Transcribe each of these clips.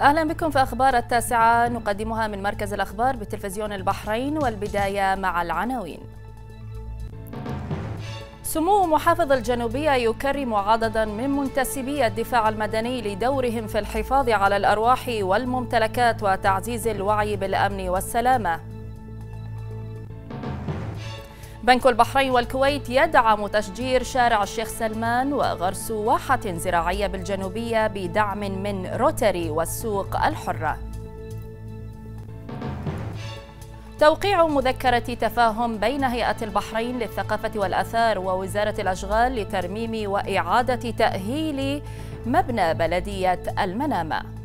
أهلا بكم في أخبار التاسعة. نقدمها من مركز الأخبار بتلفزيون البحرين والبداية مع العناوين. سمو محافظ الجنوبية يكرم عددا من منتسبي الدفاع المدني لدورهم في الحفاظ على الأرواح والممتلكات وتعزيز الوعي بالأمن والسلامة. بنك البحرين والكويت يدعم تشجير شارع الشيخ سلمان وغرس واحة زراعية بالجنوبية بدعم من روتري والسوق الحرة. توقيع مذكرة تفاهم بين هيئة البحرين للثقافة والأثار ووزارة الأشغال لترميم وإعادة تأهيل مبنى بلدية المنامة.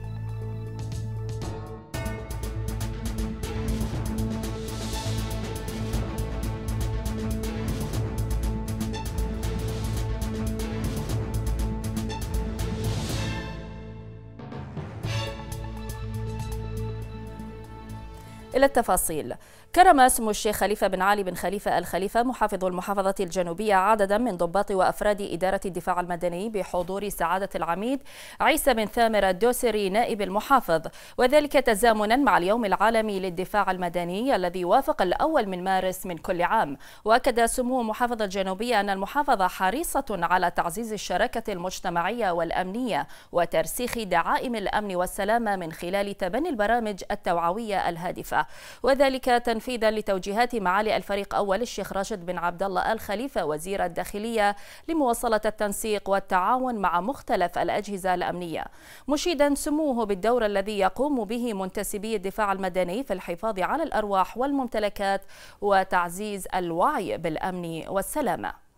إلى التفاصيل. كرم سمو الشيخ خليفة بن علي بن خليفة الخليفة محافظ المحافظة الجنوبية عددا من ضباط وأفراد إدارة الدفاع المدني بحضور سعادة العميد عيسى بن ثامر الدوسري نائب المحافظ. وذلك تزامنا مع اليوم العالمي للدفاع المدني الذي وافق الأول من مارس من كل عام. وأكد سمو محافظ الجنوبية أن المحافظة حريصة على تعزيز الشراكة المجتمعية والأمنية وترسيخ دعائم الأمن والسلامة من خلال تبني البرامج التوعوية الهادفة. وذلك تنفيذا لتوجيهات معالي الفريق أول الشيخ راشد بن عبد الله الخليفة وزير الداخلية لمواصلة التنسيق والتعاون مع مختلف الأجهزة الأمنية. مشيدا سموه بالدور الذي يقوم به منتسبي الدفاع المدني في الحفاظ على الأرواح والممتلكات وتعزيز الوعي بالأمن والسلامة.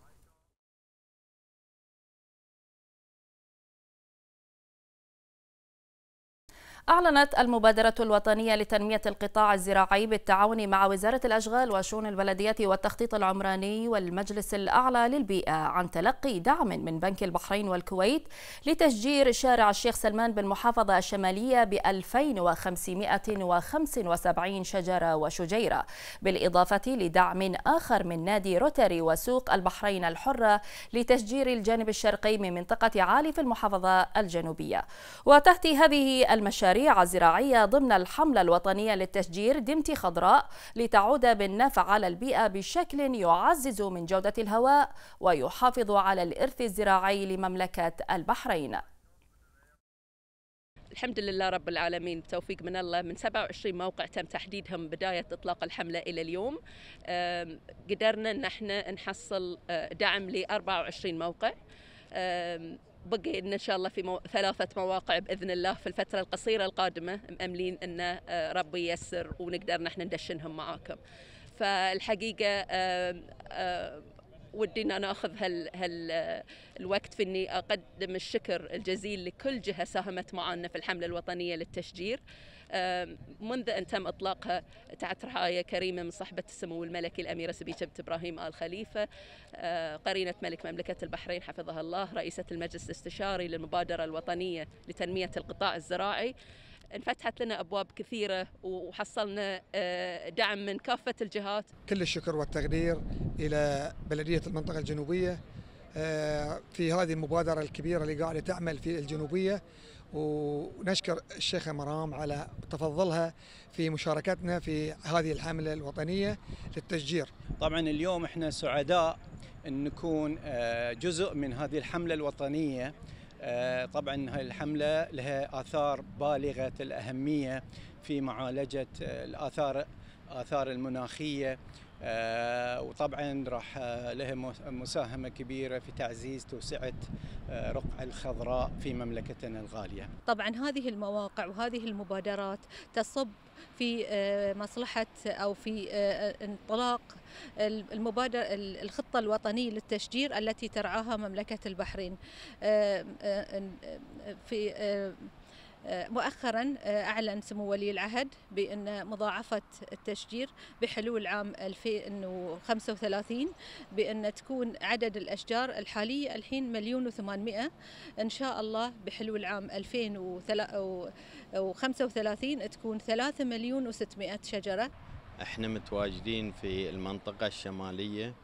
أعلنت المبادرة الوطنية لتنمية القطاع الزراعي بالتعاون مع وزارة الأشغال وشؤون البلديات والتخطيط العمراني والمجلس الأعلى للبيئة عن تلقي دعم من بنك البحرين والكويت لتشجير شارع الشيخ سلمان بالمحافظة الشمالية ب 2575 شجرة وشجيرة بالإضافة لدعم آخر من نادي روتري وسوق البحرين الحرة لتشجير الجانب الشرقي من منطقة عالي في المحافظة الجنوبية. وتحت هذه المشاريع المشاريع الزراعية ضمن الحملة الوطنية للتشجير دمتي خضراء لتعود بالنفع على البيئة بشكل يعزز من جودة الهواء ويحافظ على الإرث الزراعي لمملكة البحرين. الحمد لله رب العالمين بتوفيق من الله. من 27 موقع تم تحديدهم بداية إطلاق الحملة إلى اليوم. قدرنا أن إحنا نحصل دعم ل 24 موقع. بقي إن شاء الله في مو... ثلاثة مواقع بإذن الله في الفترة القصيرة القادمة مأملين إن ربي ييسر ونقدر نحن ندشنهم معاكم. فالحقيقة آآ آآ ودي إن أنا أخذ هال, هال الوقت في إني أقدم الشكر الجزيل لكل جهة ساهمت معنا في الحملة الوطنية للتشجير. منذ أن تم إطلاقها تحت رعاية كريمة من صحبه السمو الملكي الأميرة سبيشه بنت إبراهيم آل خليفة. قرينة ملك مملكة البحرين حفظها الله رئيسة المجلس الاستشاري للمبادرة الوطنية لتنمية القطاع الزراعي. انفتحت لنا أبواب كثيرة وحصلنا دعم من كافة الجهات. كل الشكر والتقدير إلى بلدية المنطقة الجنوبية في هذه المبادرة الكبيرة اللي قاعدة تعمل في الجنوبية. ونشكر الشيخة مرام على تفضلها في مشاركتنا في هذه الحملة الوطنية للتشجير. طبعا اليوم إحنا سعداء أن نكون جزء من هذه الحملة الوطنية. طبعا هذه الحملة لها آثار بالغة الأهمية في معالجة الآثار آثار المناخية. آه وطبعا راح آه لها مساهمة كبيرة في تعزيز توسعة آه رقع الخضراء في مملكتنا الغالية. طبعا هذه المواقع وهذه المبادرات تصب في مصلحة أو في انطلاق المبادرة الخطة الوطنية للتشجير التي ترعاها مملكة البحرين في مؤخرا أعلن سمو ولي العهد بأن مضاعفة التشجير بحلول عام 2035 بأن تكون عدد الأشجار الحالية الحين مليون وثمانمائة. إن شاء الله بحلول عام 2035 تكون 3 مليون وستمائة شجرة. إحنا متواجدين في المنطقة الشمالية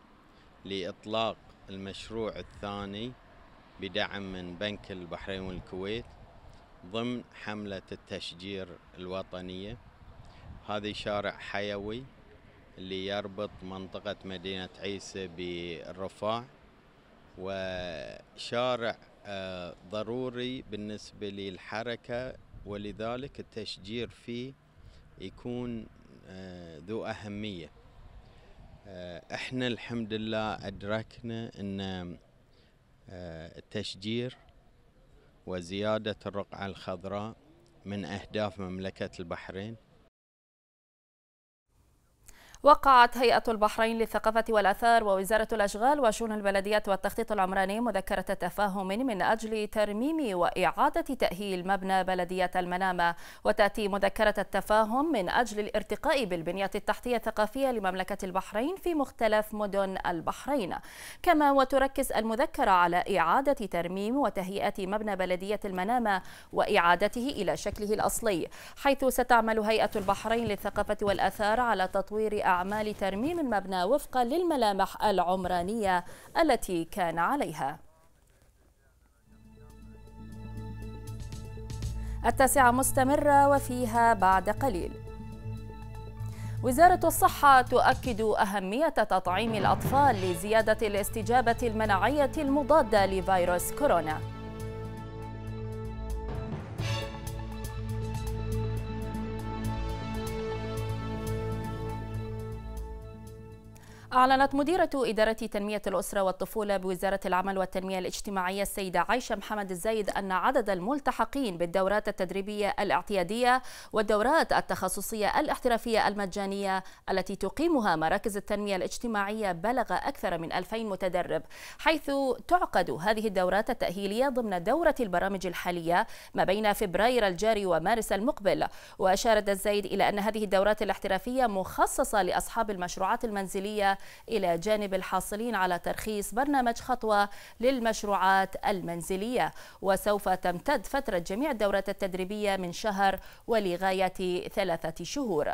لإطلاق المشروع الثاني بدعم من بنك البحرين والكويت. ضمن حملة التشجير الوطنية. هذا شارع حيوي اللي يربط منطقة مدينة عيسى بالرفاع وشارع آه، ضروري بالنسبة للحركة ولذلك التشجير فيه يكون آه، ذو أهمية. آه، إحنا الحمد لله أدركنا أن التشجير وزيادة الرقعة الخضراء من أهداف مملكة البحرين. وقعت هيئة البحرين للثقافة والأثار ووزارة الأشغال وشؤون البلديات والتخطيط العمراني مذكرة تفاهم من أجل ترميم وإعادة تأهيل مبنى بلدية المنامة. وتأتي مذكرة التفاهم من أجل الارتقاء بالبنية التحتية الثقافية لمملكة البحرين في مختلف مدن البحرين. كما وتركز المذكرة على إعادة ترميم وتهيئة مبنى بلدية المنامة وإعادته إلى شكله الأصلي حيث ستعمل هيئة البحرين للثقافة والأثار على تطوير أعمال ترميم المبنى وفقا للملامح العمرانية التي كان عليها. التاسعة مستمرة وفيها بعد قليل. وزارة الصحة تؤكد أهمية تطعيم الأطفال لزيادة الاستجابة المناعية المضادة لفيروس كورونا. أعلنت مديرة إدارة تنمية الأسرة والطفولة بوزارة العمل والتنمية الاجتماعية السيدة عائشة محمد الزايد أن عدد الملتحقين بالدورات التدريبية الاعتيادية والدورات التخصصية الاحترافية المجانية التي تقيمها مراكز التنمية الاجتماعية بلغ أكثر من 2000 متدرب حيث تعقد هذه الدورات التأهيلية ضمن دورة البرامج الحالية ما بين فبراير الجاري ومارس المقبل. وأشارت الزايد إلى أن هذه الدورات الاحترافية مخصصة لأصحاب المشروعات المنزلية إلى جانب الحاصلين على ترخيص برنامج خطوة للمشروعات المنزلية. وسوف تمتد فترة جميع الدورات التدريبية من شهر ولغاية ثلاثة شهور.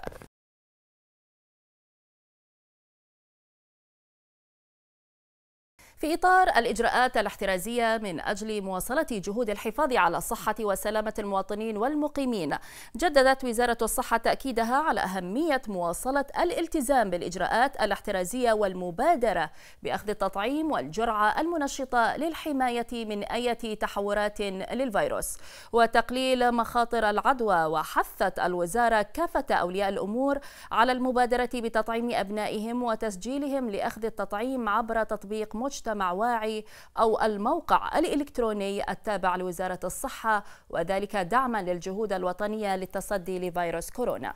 في إطار الإجراءات الاحترازية من أجل مواصلة جهود الحفاظ على صحة وسلامة المواطنين والمقيمين. جددت وزارة الصحة تأكيدها على أهمية مواصلة الالتزام بالإجراءات الاحترازية والمبادرة بأخذ التطعيم والجرعة المنشطة للحماية من أي تحورات للفيروس. وتقليل مخاطر العدوى وحثت الوزارة كافة أولياء الأمور على المبادرة بتطعيم أبنائهم وتسجيلهم لأخذ التطعيم عبر تطبيق مجتمع مجتمع واعي أو الموقع الإلكتروني التابع لوزارة الصحة وذلك دعما للجهود الوطنية للتصدي لفيروس كورونا.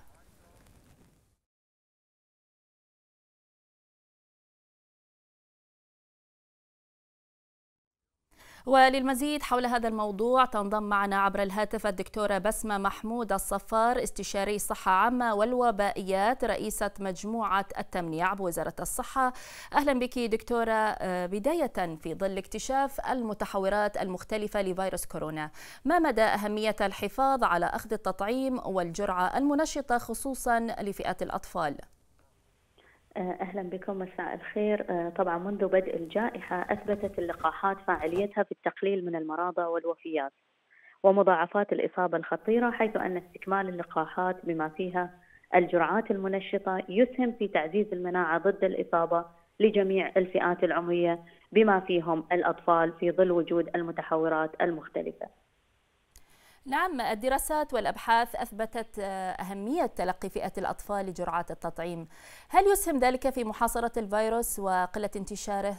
وللمزيد حول هذا الموضوع تنضم معنا عبر الهاتف الدكتورة بسمة محمود الصفار استشاري صحة عامة والوبائيات رئيسة مجموعة التمنيع بوزارة الصحة أهلا بك دكتورة آه، بداية في ظل اكتشاف المتحورات المختلفة لفيروس كورونا ما مدى أهمية الحفاظ على أخذ التطعيم والجرعة المنشطة خصوصا لفئات الأطفال؟ آه، أهلا بكم مساء الخير. آه، طبعا منذ بدء الجائحة أثبتت اللقاحات فاعليتها في التقليل من المرضى والوفيات ومضاعفات الإصابة الخطيرة حيث أن استكمال اللقاحات بما فيها الجرعات المنشطة يسهم في تعزيز المناعة ضد الإصابة لجميع الفئات العمرية بما فيهم الأطفال في ظل وجود المتحورات المختلفة. نعم الدراسات والأبحاث أثبتت آه، أهمية تلقي فئة الأطفال لجرعات التطعيم هل يسهم ذلك في محاصرة الفيروس وقلة انتشاره؟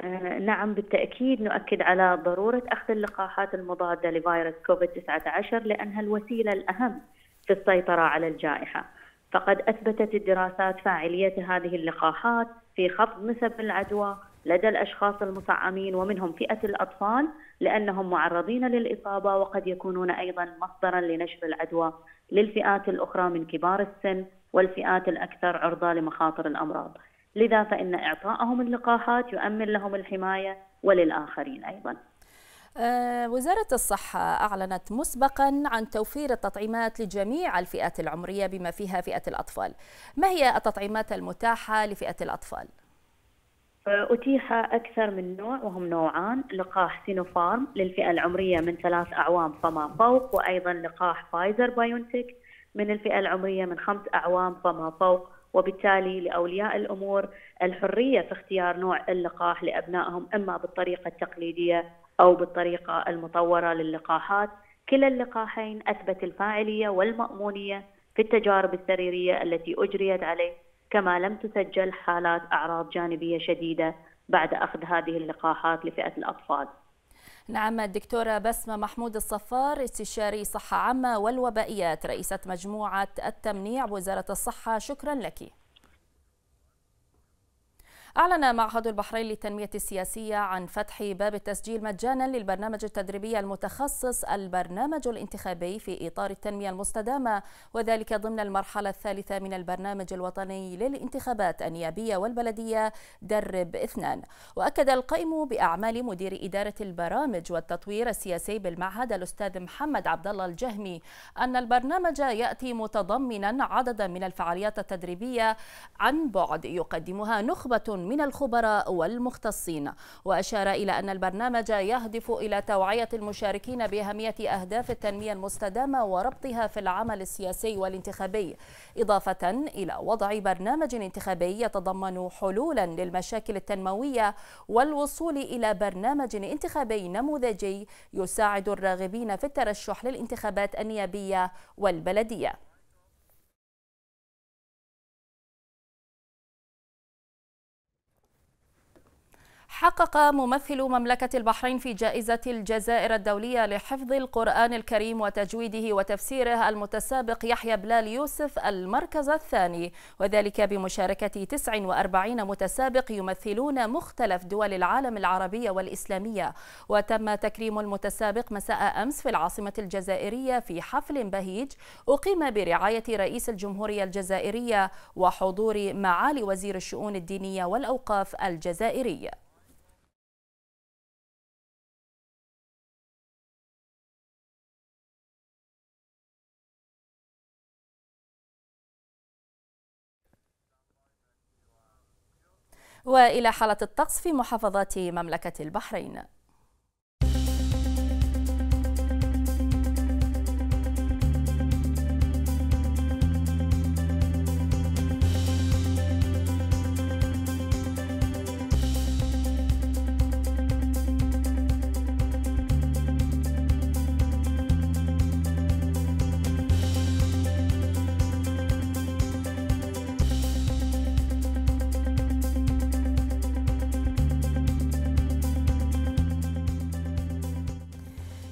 آه، نعم بالتأكيد نؤكد على ضرورة أخذ اللقاحات المضادة لفيروس كوفيد 19 لأنها الوسيلة الأهم في السيطرة على الجائحة فقد أثبتت الدراسات فاعلية هذه اللقاحات في خفض نسب العدوى لدى الأشخاص المطعمين ومنهم فئة الأطفال لأنهم معرضين للإصابة وقد يكونون أيضا مصدرا لنشر العدوى للفئات الأخرى من كبار السن والفئات الأكثر عرضة لمخاطر الأمراض. لذا فإن اعطائهم اللقاحات يؤمن لهم الحماية وللآخرين أيضا. آه، وزارة الصحة أعلنت مسبقا عن توفير التطعيمات لجميع الفئات العمرية بما فيها فئة الأطفال ما هي التطعيمات المتاحة لفئة الأطفال؟ أتيح أكثر من نوع وهم نوعان لقاح سينوفارم للفئة العمرية من ثلاث أعوام فما فوق وأيضا لقاح فايزر بايونتك من الفئة العمرية من خمس أعوام فما فوق. وبالتالي لأولياء الأمور الحرية في اختيار نوع اللقاح لأبنائهم إما بالطريقة التقليدية أو بالطريقة المطورة للقاحات. كلا اللقاحين أثبت الفاعلية والمأمونية في التجارب السريرية التي أجريت عليه. كما لم تسجل حالات أعراض جانبية شديدة بعد أخذ هذه اللقاحات لفئة الأطفال. نعم الدكتورة بسمة محمود الصفار استشاري صحة عامة والوبائيات رئيسة مجموعة التمنيع بوزارة الصحة. شكرا لك. أعلن معهد البحرين للتنمية السياسية عن فتح باب التسجيل مجانا للبرنامج التدريبي المتخصص البرنامج الانتخابي في إطار التنمية المستدامة وذلك ضمن المرحلة الثالثة من البرنامج الوطني للانتخابات النيابية والبلدية درب اثنان. وأكد القائم بأعمال مدير إدارة البرامج والتطوير السياسي بالمعهد الأستاذ محمد عبد الله الجهمي أن البرنامج يأتي متضمنا عددا من الفعاليات التدريبية عن بعد يقدمها نخبة من الخبراء والمختصين. وأشار إلى أن البرنامج يهدف إلى توعية المشاركين بأهمية أهداف التنمية المستدامة وربطها في العمل السياسي والانتخابي. إضافة إلى وضع برنامج انتخابي يتضمن حلولا للمشاكل التنموية والوصول إلى برنامج انتخابي نموذجي يساعد الراغبين في الترشح للانتخابات النيابية والبلدية. حقق ممثل مملكة البحرين في جائزة الجزائر الدولية لحفظ القرآن الكريم وتجويده وتفسيره المتسابق يحيى بلال يوسف المركز الثاني. وذلك بمشاركة 49 متسابق يمثلون مختلف دول العالم العربية والإسلامية. وتم تكريم المتسابق مساء أمس في العاصمة الجزائرية في حفل بهيج. أقيم برعاية رئيس الجمهورية الجزائرية وحضور معالي وزير الشؤون الدينية والأوقاف الجزائرية. وإلى حالة الطقس في محافظات مملكة البحرين.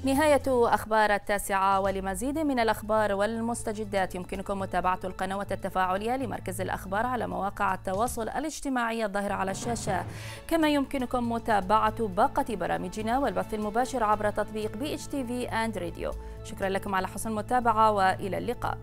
نهاية أخبار التاسعة ولمزيد من الأخبار والمستجدات يمكنكم متابعة القنوات التفاعلية لمركز الأخبار على مواقع التواصل الاجتماعي الظاهرة على الشاشة. كما يمكنكم متابعة باقة برامجنا والبث المباشر عبر تطبيق BHTV and Radio شكرا لكم على حسن المتابعة وإلى اللقاء.